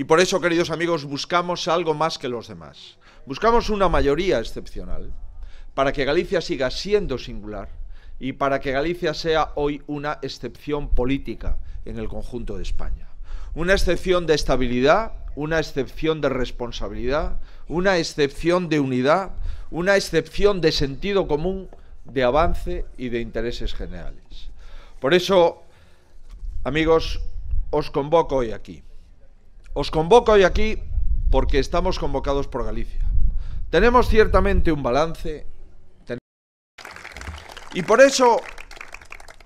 Y por eso, queridos amigos, buscamos algo más que los demás. Buscamos una mayoría excepcional para que Galicia siga siendo singular y para que Galicia sea hoy una excepción política en el conjunto de España. Una excepción de estabilidad, una excepción de responsabilidad, una excepción de unidad, una excepción de sentido común, de avance y de intereses generales. Por eso, amigos, os convoco hoy aquí. Os convoco hoy aquí porque estamos convocados por Galicia. Tenemos ciertamente un balance. Y por eso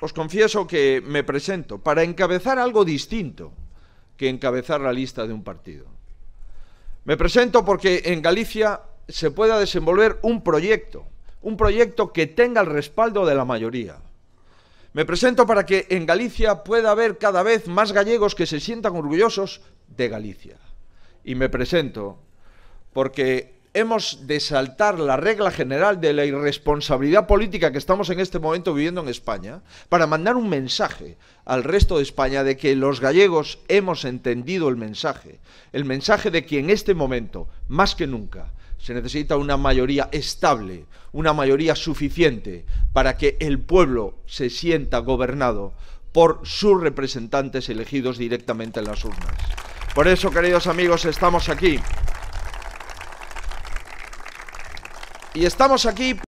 os confieso que me presento para encabezar algo distinto que encabezar la lista de un partido. Me presento porque en Galicia se pueda desenvolver un proyecto, un proyecto que tenga el respaldo de la mayoría. Me presento para que en Galicia pueda haber cada vez más gallegos que se sientan orgullosos de Galicia. Y me presento porque hemos de saltar la regla general de la irresponsabilidad política que estamos en este momento viviendo en España para mandar un mensaje al resto de España de que los gallegos hemos entendido el mensaje, el mensaje de que en este momento, más que nunca, se necesita una mayoría estable, una mayoría suficiente para que el pueblo se sienta gobernado por sus representantes elegidos directamente en las urnas. Por eso, queridos amigos, estamos aquí Y estamos aquí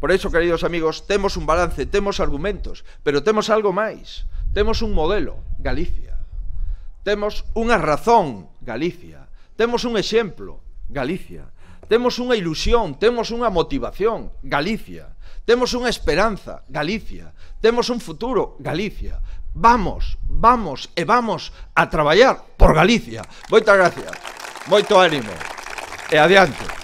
por eso, queridos amigos, temos un balance, temos argumentos, pero temos algo máis. Temos un modelo, Galicia. Temos unha razón, Galicia. Temos un exemplo, Galicia. Temos unha ilusión, temos unha motivación, Galicia. Temos unha esperanza, Galicia. Temos un futuro, Galicia. Vamos, vamos e vamos a traballar por Galicia. Moitas gracias. Moito ánimo. E adiante.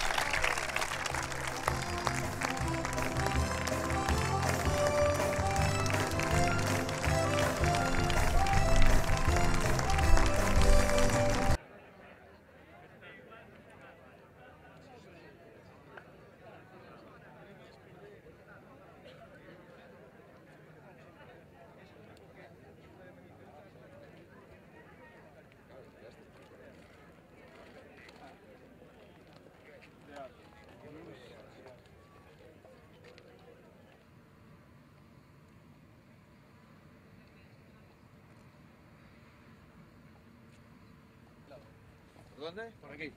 ¿Dónde? Por aquí.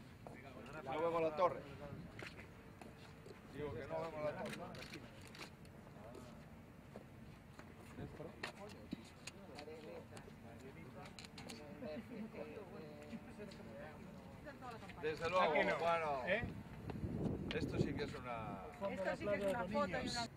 No vemos la torre. Digo que no vemos la torre. Desde luego, bueno, ¿Eh? esto sí que es una... Esto sí que es una foto y una...